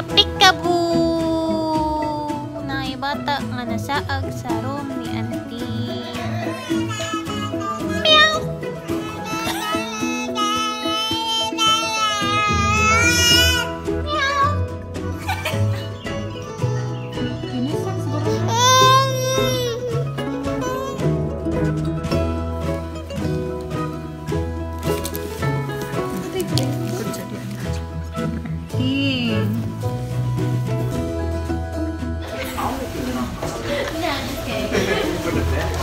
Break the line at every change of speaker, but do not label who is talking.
Napikabu! Naibata nga nasaag sa room ni Auntie. for the next.